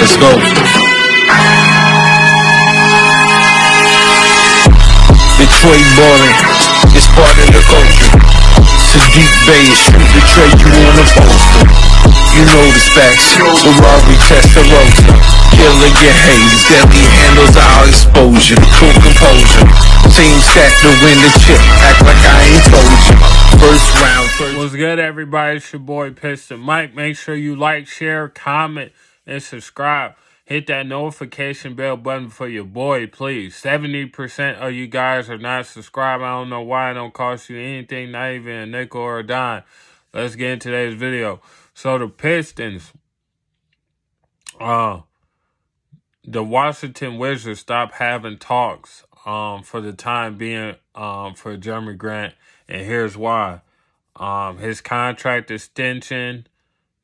Let's go. Detroit ballin', it's part of the culture. Sadiq Bey, shoot the trade you on a poster. You know the specs, the Ferrari Testarossa. Killer get haze, deadly handles our exposure. Cool composure. Team stack to win the chip, act like I ain't told you. First round, first What's good, everybody? It's your boy Piston Mic. Make sure you like, share, comment, and subscribe. Hit that notification bell button for your boy, please. 70% of you guys are not subscribed. I don't know why it don't cost you anything, not even a nickel or a dime. Let's get into today's video. So the Pistons, uh, the Washington Wizards stopped having talks um, for the time being um, for Jerami Grant, and here's why. Um, his contract extension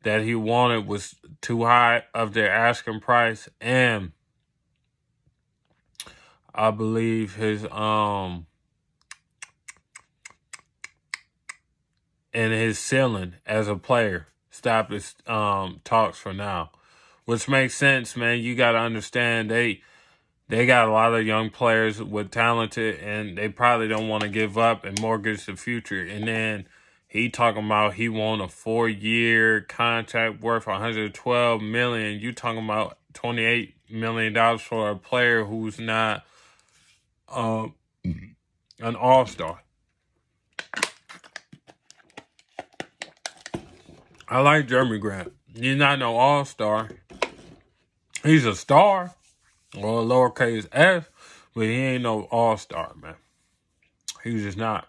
that he wanted was too high of their asking price, and I believe his um and his ceiling as a player. Stopped his um talks for now, which makes sense, man. You got to understand they they got a lot of young players with talented, and they probably don't want to give up and mortgage the future, and then he talking about he want a four year contract worth 112 million. You talking about 28 million dollars for a player who's not uh, an all star. I like Jerami Grant. He's not no all star. He's a star or a lowercase s, but he ain't no all star, man. He's just not.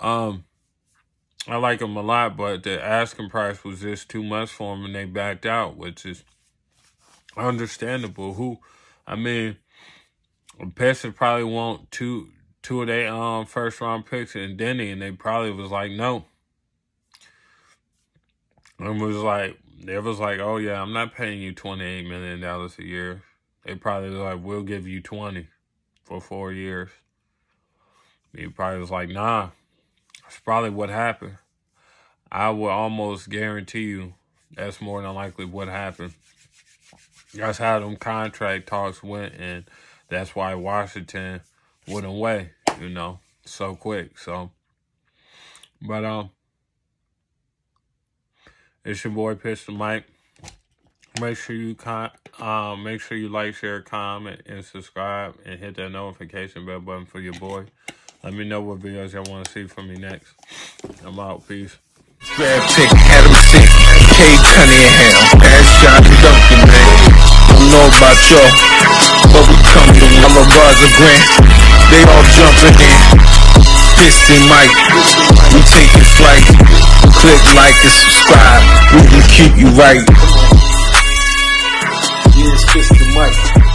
Um, I like him a lot, but the asking price was just too much for him, and they backed out, which is understandable. Who, I mean, Pistons probably want two two of their um first round picks and Deni, and they probably was like no. And was like, they was like, oh yeah, I'm not paying you twenty eight million dollars a year. They probably was like, we'll give you twenty for four years. He probably was like, nah, that's probably what happened. I would almost guarantee you that's more than likely what happened. That's how them contract talks went, and that's why Washington went away, you know, so quick. So, but um, it's your boy Pistol Mike. Make sure you con um make sure you like, share, comment, and subscribe, and hit that notification bell button for your boy. Let me know what videos y'all want to see from me next. I'm out. Peace. grab pick, had him sick. Cade Cunningham, pass shot Duncan, man. I don't know about y'all, but we come to I'm a buzzer grant. They all jumping in. Piston Mic, we taking flight. Click like and subscribe. We can keep you right. Yeah, it's Piston Mic.